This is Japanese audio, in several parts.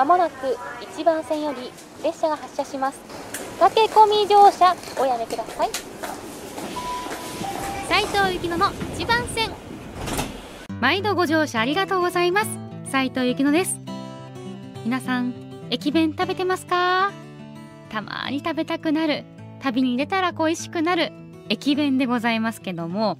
まもなく1番線より列車が発車します。駆け込み乗車おやめください。斉藤幸乃の1番線。毎度ご乗車ありがとうございます。斉藤幸乃です。皆さん駅弁食べてますか？たまに食べたくなる。旅に出たら恋しくなる。駅弁でございますけども。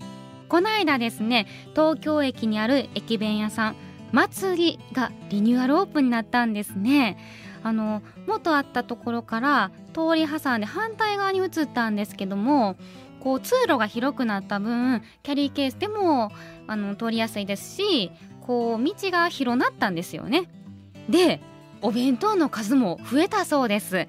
この間ですね東京駅にある駅弁屋さん祭りがリニューアルオープンになったんですね。あの元あったところから通り挟んで反対側に移ったんですけどもこう通路が広くなった分キャリーケースでもあの通りやすいですしこう道が広なったんですよね。でお弁当の数も増えたそうです。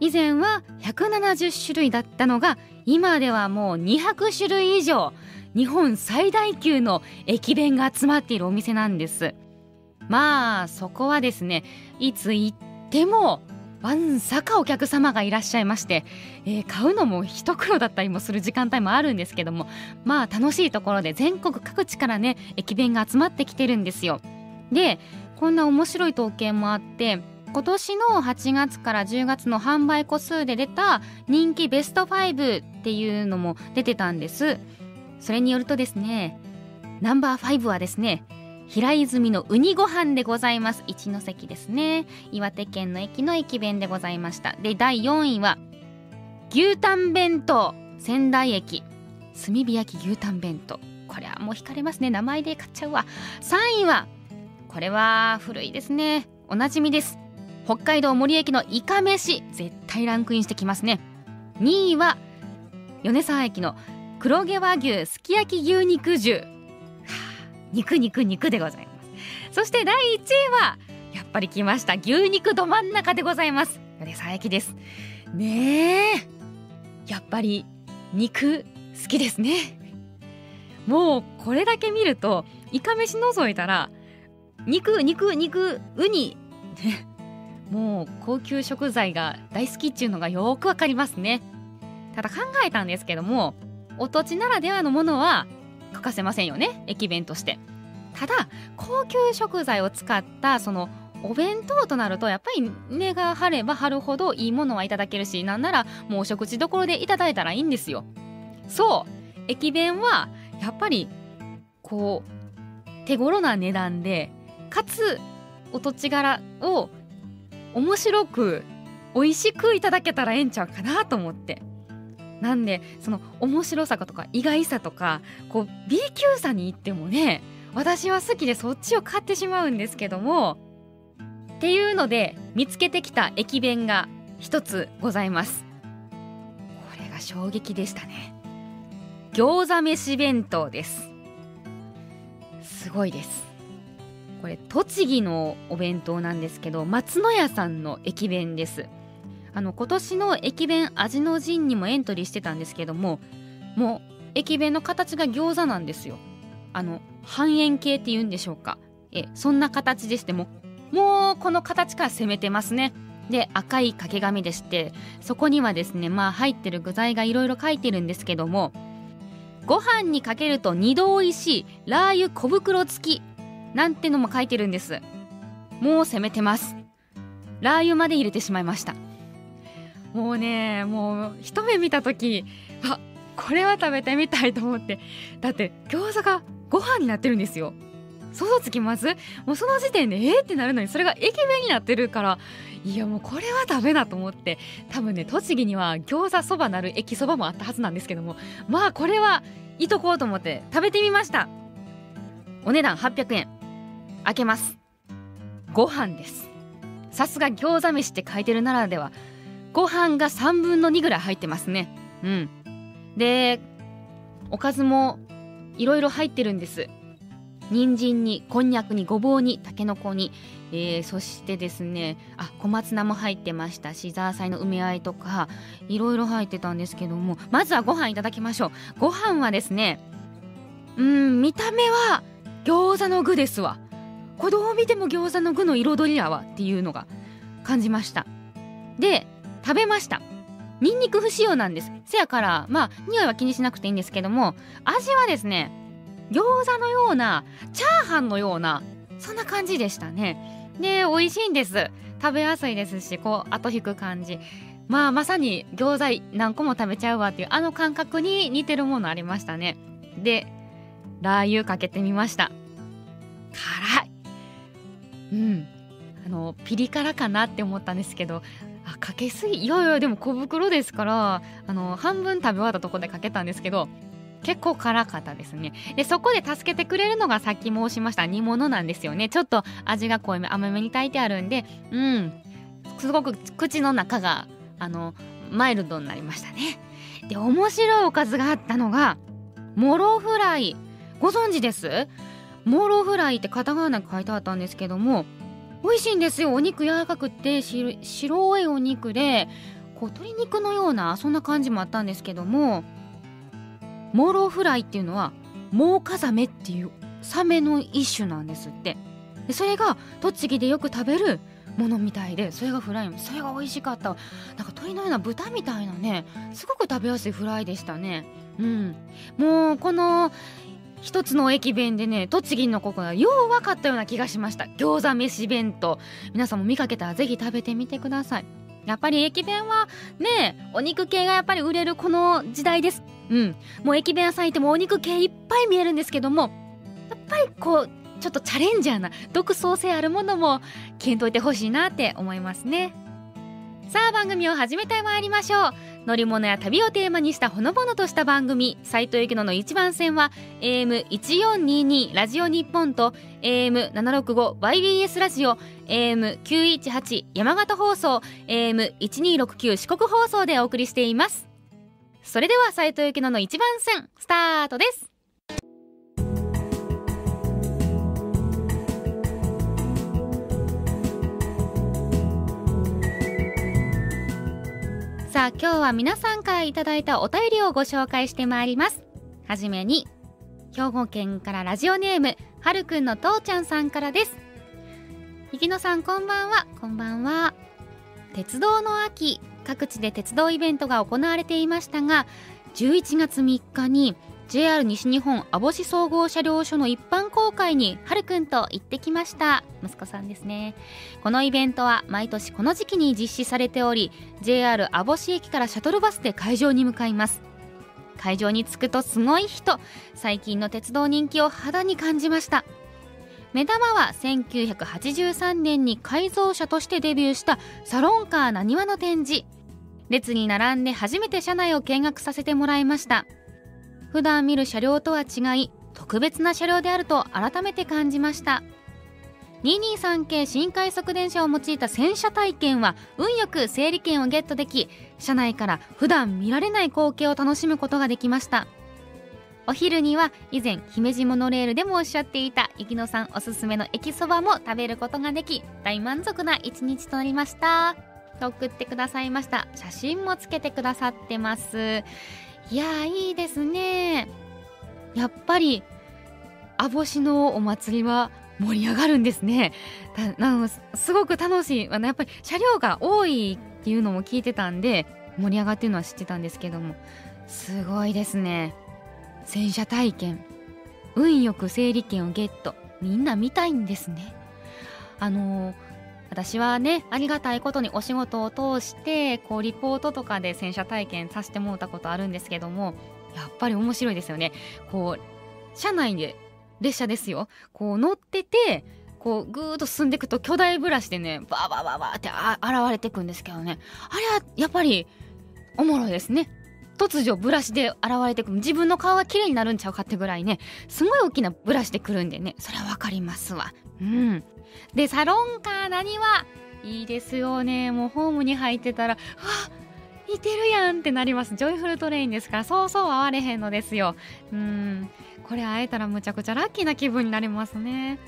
以前は170種類だったのが今ではもう200種類以上日本最大級の駅弁が集まっているお店なんです。まあそこはですねいつ行ってもわんさかお客様がいらっしゃいまして、えー、買うのも一苦労だったりもする時間帯もあるんですけどもまあ楽しいところで全国各地からね駅弁が集まってきてるんですよ。でこんな面白い統計もあって今年の8月から10月の販売個数で出た人気ベスト5っていうのも出てたんです。それによるとですねナンバー5はですね平泉のウニご飯でございます。一関ですね。岩手県の駅の駅弁でございました。で第4位は牛タン弁当。仙台駅。炭火焼き牛タン弁当。これはもう惹かれますね。名前で買っちゃうわ。3位はこれは古いですね。おなじみです。北海道森駅のイカ飯。絶対ランクインしてきますね。2位は米沢駅の黒毛和牛すき焼き牛肉重。肉肉肉でございます。そして第1位はやっぱり来ました牛肉ど真ん中でございます。米沢駅です。ねえ。やっぱり肉好きですね。もうこれだけ見るとイカ飯覗いたら肉肉肉ウニ。もう高級食材が大好きっていうのがよくわかりますね。ただ考えたんですけどもお土地ならではのものは欠せませんよね駅弁として。ただ高級食材を使ったそのお弁当となるとやっぱり値が張れば張るほどいいものはいただけるしなんならもうお食事どころでいただいたらいいんですよ。そう駅弁はやっぱりこう手頃な値段でかつお土地柄を面白く美味しくいただけたらええんちゃうかなと思って。なんでその面白さとか意外さとかこう B 級さに行ってもね私は好きでそっちを買ってしまうんですけどもっていうので見つけてきた駅弁が一つございます。これが衝撃でしたね。餃子飯弁当です。すごいです。これ栃木のお弁当なんですけど松野屋さんの駅弁です。あの今年の駅弁味の陣にもエントリーしてたんですけどももう駅弁の形が餃子なんですよ。あの半円形っていうんでしょうか。えそんな形でしてももうこの形から攻めてますね。で赤い掛け紙でしてそこにはですねまあ入ってる具材がいろいろ書いてるんですけどもご飯にかけると二度おいしいラー油小袋付きなんてのも書いてるんです。もう攻めてます。ラー油まで入れてしまいました。もうねもう一目見た時あこれは食べてみたいと思って。だって餃子がご飯になってるんですよ。想像つきます？もうその時点でえー、ってなるのにそれが駅弁になってるから。いやもうこれはダメだと思って。多分ね栃木には餃子そばなる駅そばもあったはずなんですけども。まあこれはいとこうと思って食べてみました。お値段800円。開けます。ご飯です。さすが餃子飯って書いてるならでは。ご飯が3分の2ぐらい入ってますね。うん。でおかずもいろいろ入ってるんです。人参にこんにゃくにごぼうにたけのこに、えー、そしてですねあ小松菜も入ってました。しザーサイの梅あいとかいろいろ入ってたんですけども。まずはご飯いただきましょう。ご飯はですねうん見た目は餃子の具ですわ。これどう見ても餃子の具の彩りやわっていうのが感じました。で食べました。ニンニク不使用なんです。せやからまあ匂いは気にしなくていいんですけども味はですね餃子のようなチャーハンのようなそんな感じでしたね。で美味しいんです。食べやすいですしこう後引く感じ。まあまさに餃子何個も食べちゃうわっていうあの感覚に似てるものありましたね。でラー油かけてみました。辛い。うん。あのピリ辛かなって思ったんですけどあかけすぎ。いやいやでも小袋ですからあの半分食べ終わったとこでかけたんですけど結構辛かったですね。でそこで助けてくれるのがさっき申しました煮物なんですよね。ちょっと味が濃いめ甘めに炊いてあるんでうん。すごく口の中があのマイルドになりましたね。で面白いおかずがあったのがモロフライ。ご存知です？モロフライってカタカナに書いてあったんですけども美味しいんですよ。お肉柔らかくって白いお肉でこう鶏肉のようなそんな感じもあったんですけどもモロフライっていうのはモウカザメっていうサメの一種なんですって。でそれが栃木でよく食べるものみたいでそれがフライそれが美味しかった。なんか鶏のような豚みたいなねすごく食べやすいフライでしたね。うん。もうこの一つの駅弁でね栃木のここがよう分かったような気がしました。餃子飯弁当。皆さんも見かけたらぜひ食べてみてください。やっぱり駅弁はねお肉系がやっぱり売れるこの時代です。うん。もう駅弁屋さんいてもお肉系いっぱい見えるんですけどもやっぱりこうちょっとチャレンジャーな独創性あるものも検討いてほしいなって思いますね。さあ番組を始めてまいりましょう。乗り物や旅をテーマにしたほのぼのとした番組斉藤由紀乃の一番線は AM1422 ラジオ日本と AM765YBS ラジオ AM918 山形放送 AM1269 四国放送でお送りしています。それでは斉藤由紀乃の一番線スタートです。さあ今日は皆さんからいただいたお便りをご紹介してまいります。はじめに兵庫県からラジオネームはるくんの父ちゃんさんからです。ひきのさんこんばんは。こんばんは。鉄道の秋各地で鉄道イベントが行われていましたが11月3日に JR 西日本網干総合車両所の一般公開にはるくんと行ってきました。息子さんですね。このイベントは毎年この時期に実施されており JR 網干駅からシャトルバスで会場に向かいます。会場に着くとすごい人。最近の鉄道人気を肌に感じました。目玉は1983年に改造車としてデビューしたサロンカーなにわの展示。列に並んで初めて車内を見学させてもらいました。普段見る車両とは違い特別な車両であると改めて感じました。223系新快速電車を用いた洗車体験は運よく整理券をゲットでき車内から普段見られない光景を楽しむことができました。お昼には以前姫路モノレールでもおっしゃっていた雪乃さんおすすめの駅そばも食べることができ大満足な一日となりました。と送ってくださいました。写真もつけてくださってます。いやいいですね。やっぱり網干のお祭りは盛り上がるんですね。なすごく楽しい。あのやっぱり車両が多いっていうのも聞いてたんで盛り上がってるのは知ってたんですけども。すごいですね。洗車体験。運よく整理券をゲット。みんな見たいんですね。あのー私はねありがたいことにお仕事を通してこうリポートとかで洗車体験させてもらったことあるんですけどもやっぱり面白いですよね。こう車内で列車ですよ。こう乗っててこうぐーっと進んでいくと巨大ブラシでねバーバーバーバーって現れてくんですけどね。あれはやっぱりおもろいですね。突如ブラシで現れてくる。自分の顔が綺麗になるんちゃうかってぐらいねすごい大きなブラシでくるんでね。それはわかりますわ。うん。でサロンカーなにはいいですよね。もうホームに入ってたらわ似てるやんってなります。ジョイフルトレインですからそうそう会われへんのですよ。うん。これ会えたらむちゃくちゃラッキーな気分になりますね。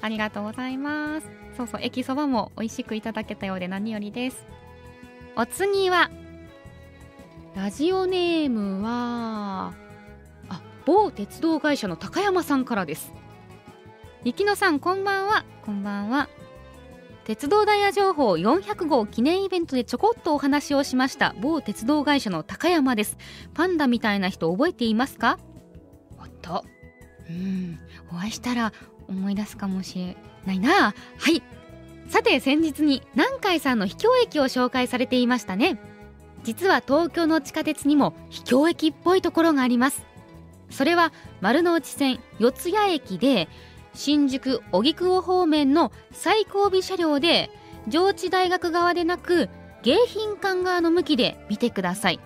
ありがとうございます。そうそう駅そばも美味しくいただけたようで何よりです。お次はラジオネームはあ某鉄道会社の高山さんからです。雪乃さんこんばんは。こんばんは。鉄道ダイヤ情報400号記念イベントでちょこっとお話をしました某鉄道会社の高山です。パンダみたいな人覚えていますか？おっと。うん。お会いしたら思い出すかもしれないな。はい。さて先日に南海さんの秘境駅を紹介されていましたね。実は東京の地下鉄にも秘境駅っぽいところがあります。それは丸の内線四谷駅で新宿荻窪方面の最後尾車両で上智大学側でなく迎賓館側の向きで見てください。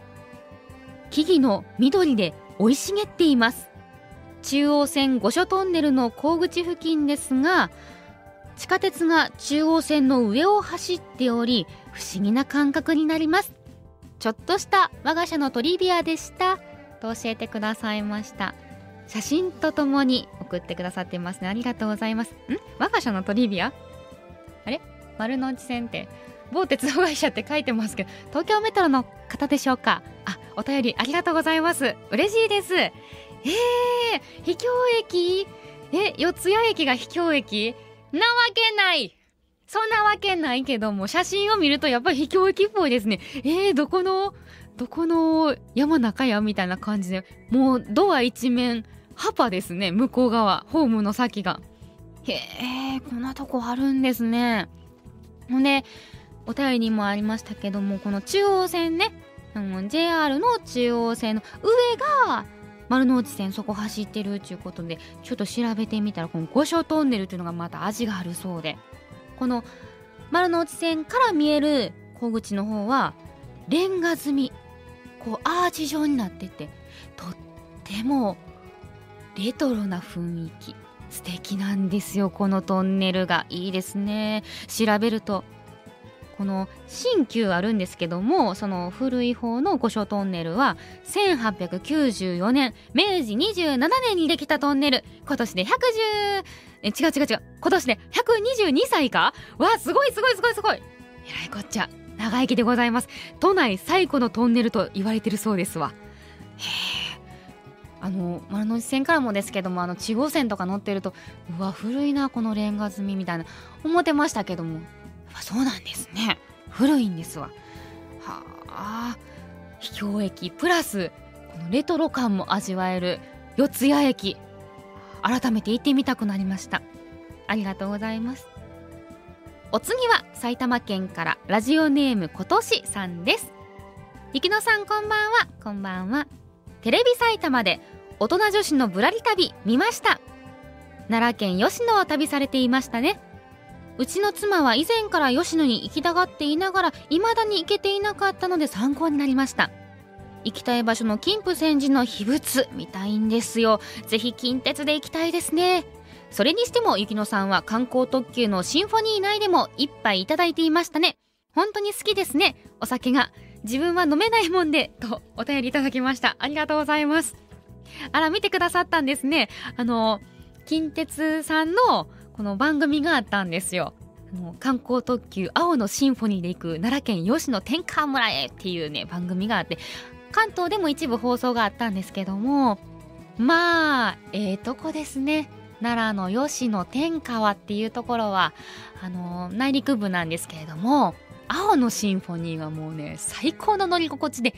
木々の緑で生い茂っています。中央線五所トンネルの高口付近ですが地下鉄が中央線の上を走っており不思議な感覚になります。ちょっとした我が社のトリビアでした。と教えてくださいました。写真とともに送ってくださってますね。ありがとうございます。ん？我が社のトリビア？あれ？丸の内線って某鉄道会社って書いてますけど東京メトロの方でしょうか？あお便りありがとうございます。嬉しいです。えー、秘境駅？え四谷駅が秘境駅？なわけない。そんなわけないけども写真を見るとやっぱり秘境駅っぽいですね。えー、どこのどこの山中やみたいな感じで。もうドア一面ハパですね向こう側ホームの先が。へえこんなとこあるんですね。ほんでお便りにもありましたけどもこの中央線ね。あの JR の中央線の上が丸の内線そこ走ってるっていうことでちょっと調べてみたらこの五所トンネルっていうのがまた味があるそうで。この丸の内線から見える小口の方はレンガ積みこうアーチ状になっててとってもレトロな雰囲気。素敵なんですよこのトンネルが。いいですね。調べるとこの新旧あるんですけどもその古い方の御所トンネルは1894年明治27年にできたトンネル。今年で110え違う違う違う。今年で122歳か？わすごいすごいすごいすごい。えらいこっちゃ。長生きでございます。都内最古のトンネルと言われてるそうですわ。へえ。あの丸の内線からもですけどもあの地方線とか乗ってるとうわ古いなこのレンガ積みみたいな。思ってましたけども。あそうなんですね。古いんですわ。はあ。秘境駅プラスこのレトロ感も味わえる四谷駅。改めて行ってみたくなりました。ありがとうございます。お次は埼玉県からラジオネームことしさんです。ゆきのさんこんばんは。こんばんは。テレビ埼玉で大人女子のぶらり旅見ました。奈良県吉野を旅されていましたね。うちの妻は以前から吉野に行きたがっていながら未だに行けていなかったので参考になりました。行きたい場所の金峰山寺の秘仏見たいんですよ。ぜひ近鉄で行きたいですね。それにしても雪乃さんは観光特急のシンフォニー内でも一杯いただいていましたね。本当に好きですね。お酒が。自分は飲めないもんでとお便りいただきました。ありがとうございます。あら見てくださったんですね。あの近鉄さんのこの番組があったんですよ。あの観光特急青のシンフォニーで行く奈良県吉野天川村へっていうね番組があって関東でも一部放送があったんですけどもまあええー、とこですね。奈良の吉野天川っていうところはあの内陸部なんですけれども青のシンフォニーはもうね最高の乗り心地で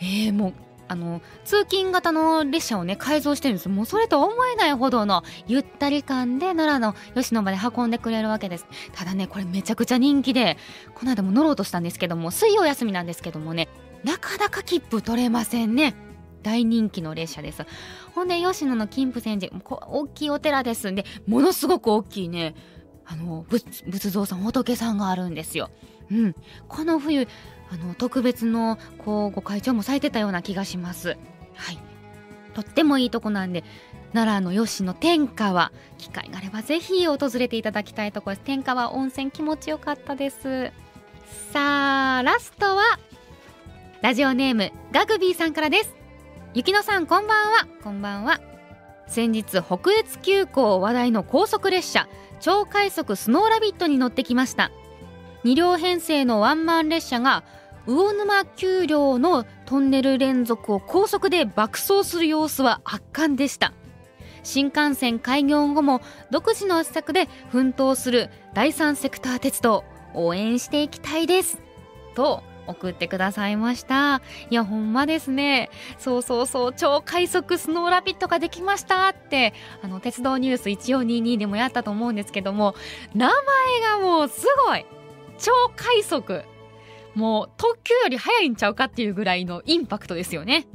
えー、もうあの通勤型の列車をね改造してるんです。もうそれと思えないほどのゆったり感で奈良の吉野まで運んでくれるわけです。ただねこれめちゃくちゃ人気でこの間も乗ろうとしたんですけども水曜休みなんですけどもねなかなか切符取れませんね。大人気の列車です。ほんで吉野の金峰山寺大きいお寺です。んでものすごく大きいねあの仏像さん仏さんがあるんですよ。うん。この冬あの特別のこうご会長もされてたような気がします。はい。とってもいいとこなんで奈良の吉野天川機会があればぜひ訪れていただきたいところです。天川温泉気持ちよかったです。さあラストはラジオネームガグビーさんからです。雪乃さんこんばんは。こんばんは。先日北越急行話題の高速列車超快速スノーラビットに乗ってきました。2両編成のワンマン列車が魚沼丘陵のトンネル連続を高速で爆走する様子は圧巻でした。新幹線開業後も独自の施策で奮闘する第三セクター鉄道応援していきたいです。と送ってくださいました。いやほんまですね。そうそうそう。超快速スノーラピッドができましたって。あの鉄道ニュース1422でもやったと思うんですけども。名前がもうすごい。超快速。もう特急より速いんちゃうかっていうぐらいのインパクトですよね。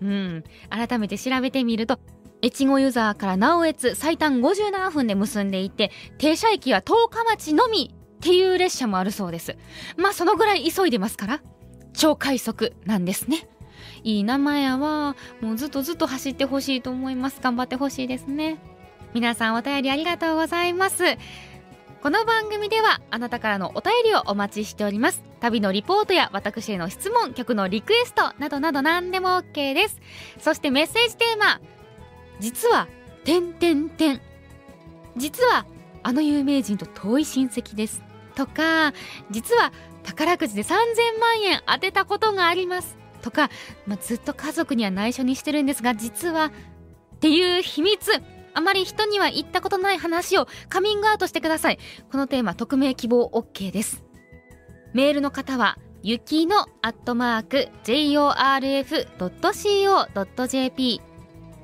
うん。改めて調べてみると越後ユザーから直江津最短57分で結んでいて停車駅は十日町のみ。っていう列車もあるそうです。まあそのぐらい急いでますから。超快速なんですね。いい名前やわもうずっとずっと走ってほしいと思います。頑張ってほしいですね。皆さんお便りありがとうございます。この番組ではあなたからのお便りをお待ちしております。旅のリポートや私への質問曲のリクエストなどなど何でも OK です。そしてメッセージテーマ。実は点点点実はあの有名人と遠い親戚です。とか実は宝くじで3000万円当てたことがあります。とか、まあ、ずっと家族には内緒にしてるんですが実はっていう秘密。あまり人には言ったことない話をカミングアウトしてください。このテーマ匿名希望 OK です。メールの方はゆきのアットマーク JORF.CO.JP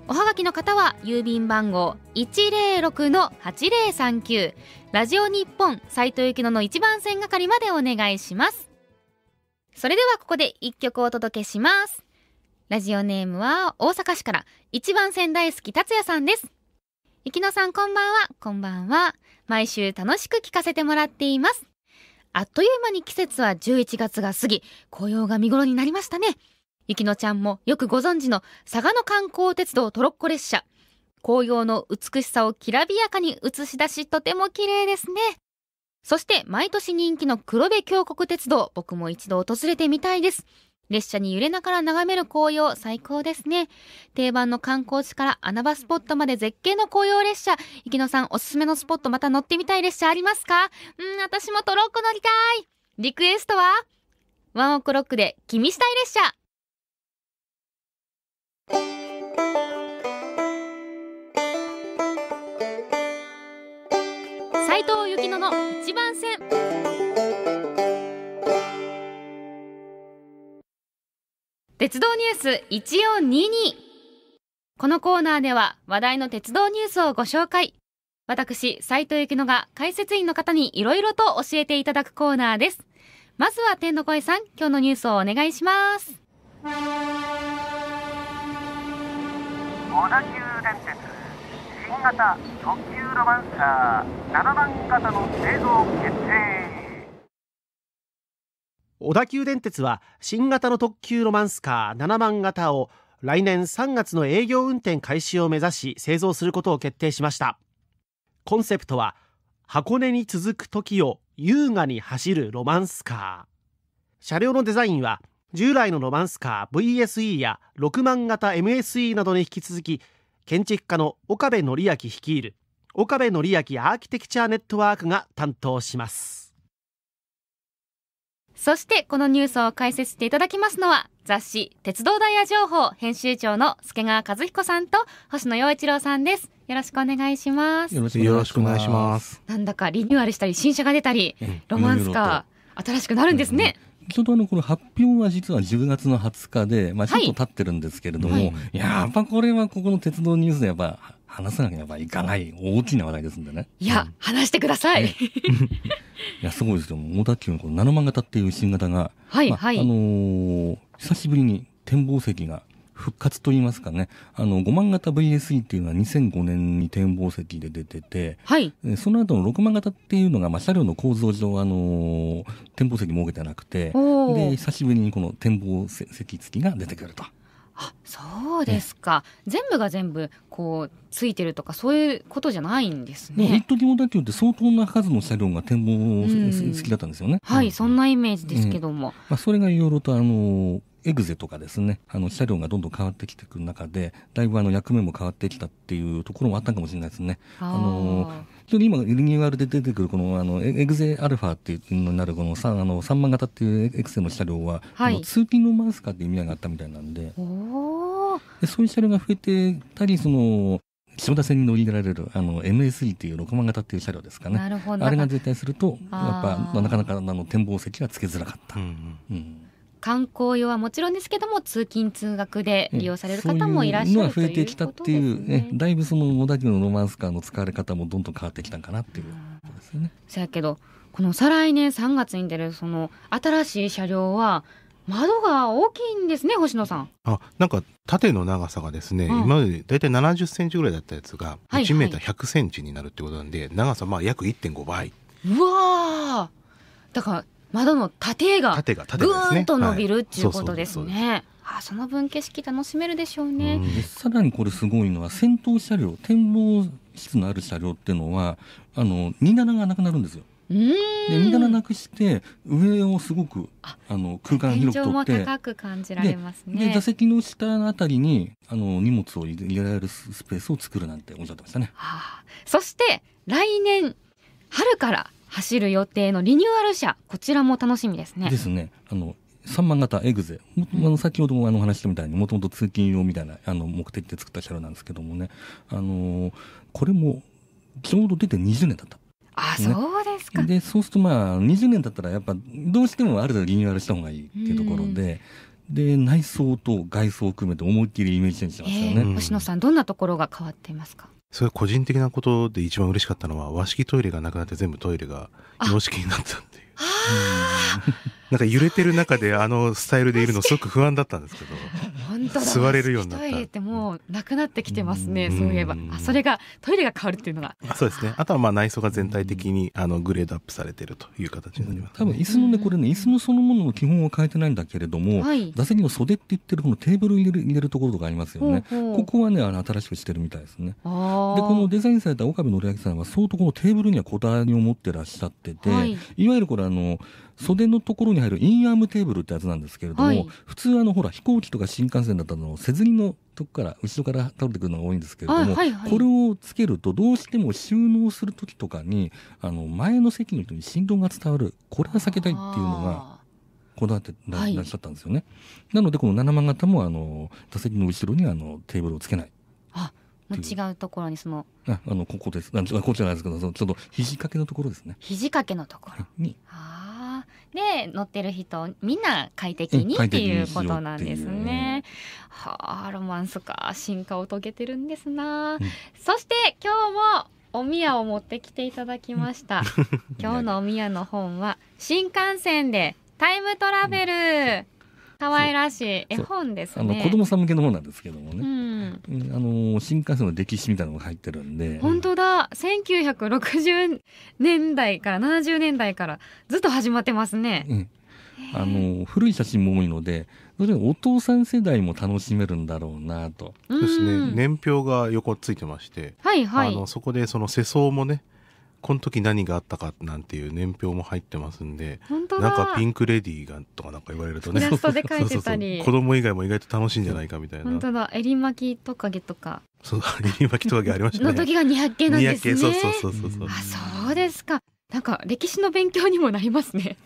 おはがきの方は郵便番号106-8039ラジオ日本斉藤幸乃の一番線係までお願いします。それではここで一曲お届けします。ラジオネームは大阪市から。一番線大好き達也さんです。幸乃さんこんばんは。こんばんは。毎週楽しく聞かせてもらっています。あっという間に季節は11月が過ぎ。紅葉が見頃になりましたね。ゆきのちゃんもよくご存知の佐賀の観光鉄道トロッコ列車。紅葉の美しさをきらびやかに映し出しとても綺麗ですね。そして毎年人気の黒部峡谷鉄道、僕も一度訪れてみたいです。列車に揺れながら眺める紅葉、最高ですね。定番の観光地から穴場スポットまで絶景の紅葉列車。池野さん、おすすめのスポットまた乗ってみたい列車ありますか？うん、私もトロッコ乗りたい。リクエストはワンオクロックで君したい列車。斉藤幸乃の一番線。鉄道ニュース1422このコーナーでは話題の鉄道ニュースをご紹介。私斉藤幸乃が解説員の方にいろいろと教えていただくコーナーです。まずは天の声さん今日のニュースをお願いします。小田急電鉄新型特急ロマンサー7番型の製造決定。小田急電鉄は新型の特急ロマンスカー7番型を来年3月の営業運転開始を目指し製造することを決定しました。コンセプトは箱根に続く時を優雅に走るロマンスカー。車両のデザインは従来のロマンスカー VSE や6万型 MSE などに引き続き建築家の岡部則明率いる岡部則明アーキテクチャーネットワークが担当します。そしてこのニュースを解説していただきますのは雑誌鉄道ダイヤ情報編集長の助川和彦さんと星野陽一郎さんです。よろしくお願いします。よろしくお願いします。なんだかリニューアルしたり新車が出たり、ロマンスカー新しくなるんですね、ちょうどあのこの発表は実は10月の20日で、まあ、ちょっと経ってるんですけれども、はいはい、やっぱこれはここの鉄道ニュースでやっぱ話さなければいかない大きな話題ですんでね。いや、うん、話してください。いや、すごいですよ。小田急のこの7万型っていう新型が、はい、はい、あ、あのー、久しぶりに展望席が復活といいますかね、あの、5万型 VSE っていうのは2005年に展望席で出てて、はい。その後の6万型っていうのが、まあ、車両の構造上、あの展望席設けてなくて、で、久しぶりにこの展望席付きが出てくると。あそうですか、ね、全部が全部こうついてるとかそういうことじゃないんですね。一時小田急って相当な数の車両が展望好きだったんですよね。はい、うん、そんなイメージですけども。うん、まあ、それがいろいろとあのエグゼとかですね、あの、車両がどんどん変わってきてくる中で、だいぶあの、役目も変わってきたっていうところもあったかもしれないですね。あの、非常に今、リニューアルで出てくる、この、あの、エグゼアルファっていうのになる、この3、あの、3万型っていうエクセの車両は、はい、通勤のマウスカーっていう意味合いがあったみたいなんで、でそういう車両が増えてたり、その、下田線に乗り入れられるあの MSE っていう6万型っていう車両ですかね。なるほど。あれが絶対すると、やっぱなかなかあの展望席がつけづらかった。うん、うん観光用はもちろんですけども通勤通学で利用される方もいらっしゃるそういうのが増えてきたっていうねねだいぶその小田急のロマンスカーの使われ方もどんどん変わってきたんかなっていうことですよね。そやけどこの再来年3月に出るその新しい車両は窓が大きいんですね星野さん。あなんか縦の長さがですね、うん。今までだいたい70センチぐらいだったやつがはい1メーター100センチになるってことなんで、長さまあ約1.5倍。うわー。だから窓の縦が縦が縦ぐですねーんと伸びるっていうはことですね。あその分景色楽しめるでしょうね。うんでさらにこれすごいのは先頭車両展望室のある車両っていうのはあの荷棚がなくなるんですよ。で荷棚なくして上をすごくああの空間広く取って高く感じられますねで座。席の下のあたりにあの荷物を入れられるスペースを作るなんておっしゃってましたね。はあそして来年春から走る予定のリニューアル車こちらも楽しみですねで。すねあの3万型エグゼもあの先ほどもあの話したみたいにもともと通勤用みたいなあの目的で作った車両なんですけどもねあのこれもちょうど出て20年だった。あねそうですか。でそうするとまあ20年だったらやっぱどうしてもある程度リニューアルした方がいいっていうところで、で内装と外装を含めて思いっきりイメージチェンジしてますよね。えー星野さんどんなところが変わっていますか？それ個人的なことで一番嬉しかったのは和式トイレがなくなって全部トイレが洋式になったって なんか揺れてる中であのスタイルでいるのすごく不安だったんですけど本当だ。座れるようになったトイレってもうなくなってきてますね。うんそういえば、あそれがトイレが変わるっていうのが。あそうですねあとはまあ内装が全体的にあのグレードアップされてるという形になります、多分椅子のねこれね椅子のそのものの基本は変えてないんだけれども、はい。座席の袖って言ってるこのテーブルを入れる入れるところとかありますよね。ほうほうここはねあの新しくしてるみたいですね。でこのデザインされた岡部紀明さんは相当このテーブルにはこだわりを持ってらっしゃってて、はいい、わゆるこれあの袖のところに入るインアームテーブルってやつなんですけれども、はい普通あのほら飛行機とか新幹線だったのせずりのとこから後ろから倒れてくるのが多いんですけれども、あはいはいこれをつけるとどうしても収納する時とかにあの前の席の人に振動が伝わるこれが避けたいっていうのがあこだわってら,、はいっしゃったんですよね。なのでこの7万型もあの座席の後ろにあのテーブルをつけない。ーもう違うところにそのああのここです。あこっちじゃないですけど、そのちょっと肘掛けのところですね。肘掛けのところ？にああ。で乗ってる人みんな快適にっていうことなんですね。はあロマンスか進化を遂げてるんですな。うんそして今日もお宮を持ってきていただきました。今日のお宮の本は新幹線でタイムトラベル。可愛らしい絵本ですあのね。子供さん向けの本なんですけどもうね。ん。うんあの新幹線の歴史みたいなのが入ってるんで。本当だ1960年代から70年代からずっと始まってますね。うんあの古い写真も多いので、それお父さん世代も楽しめるんだろうなと。ですね年表が横ついてまして、はいはい。あのそこでその世相もねこの時何があったかなんていう年表も入ってますんで。なんかピンクレディーがとかなんか言われるとねイラストで描いてたりそうそうそう子供以外も意外と楽しいんじゃないかみたいな本当だ。襟巻きトカゲとかそう襟巻きトカゲありましたねの時が200系なんですね。そうそうそうそうそうあ、そうですか。なんか歴史の勉強にもなりますね。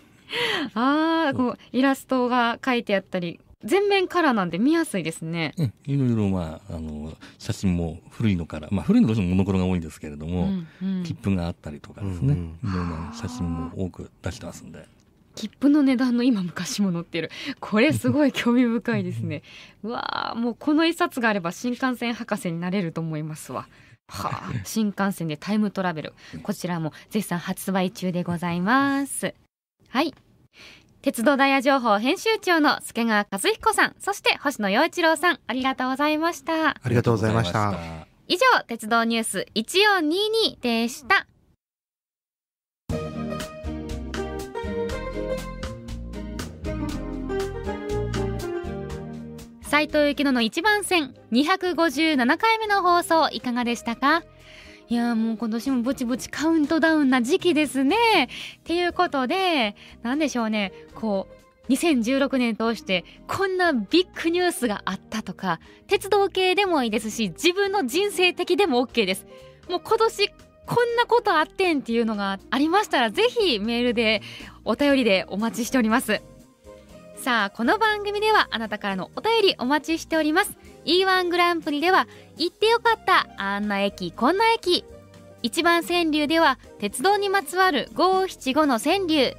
ああ、こうイラストが書いてあったり、全面カラーなんで見やすいですね。うん。いろいろまああの写真も古いのから、まあ古いのどうしてもモノクロが多いんですけれども、うんうん。切符があったりとかですね、うん。いろんな写真も多く出してますんで。切符の値段の今昔も載ってる。これすごい興味深いですね。うわあもうこの一冊があれば新幹線博士になれると思いますわ。はあ新幹線でタイムトラベル。こちらも絶賛発売中でございます。はい鉄道ダイヤ情報編集長の助川和彦さんそして星野陽一郎さんありがとうございました。ありがとうございました。以上鉄道ニュース1422でした。斉藤幸乃の一番線257回目の放送いかがでしたか？いやーもう今年もぼちぼちカウントダウンな時期ですね。っていうことで、なんでしょうね、こう、2016年通してこんなビッグニュースがあったとか、鉄道系でもいいですし、自分の人生的でも OK です。もう今年こんなことあってんっていうのがありましたら、ぜひメールでお便りでお待ちしております。さあ、この番組ではあなたからのお便りお待ちしております。E1 グランプリでは行ってよかったあんな駅こんな駅。一番川柳では鉄道にまつわる五七五の川柳。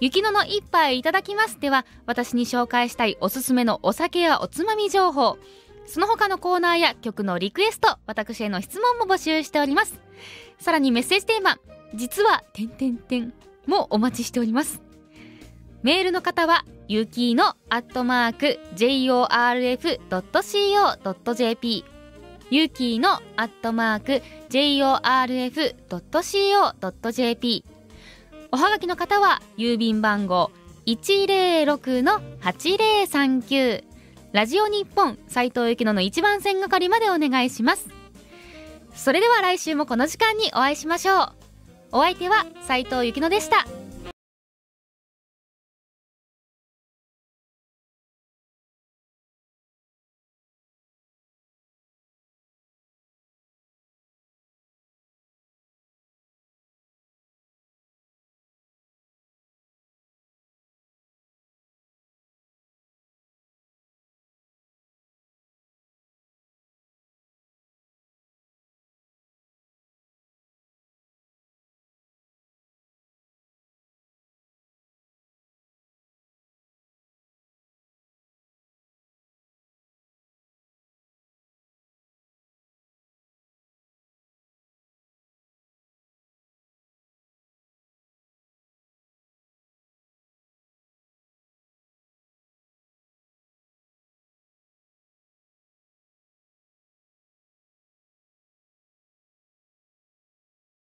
雪乃の一杯いただきますでは私に紹介したいおすすめのお酒やおつまみ情報。その他のコーナーや曲のリクエスト私への質問も募集しております。さらにメッセージテーマ実は点点点もお待ちしております。メールの方はゆきのアットマーク JORF.CO.JP ゆきのアットマーク JORF.CO.JP おはがきの方は郵便番号106-8039ラジオ日本斉藤由紀乃の一番線係までお願いします。それでは来週もこの時間にお会いしましょう。お相手は斉藤由紀乃でした。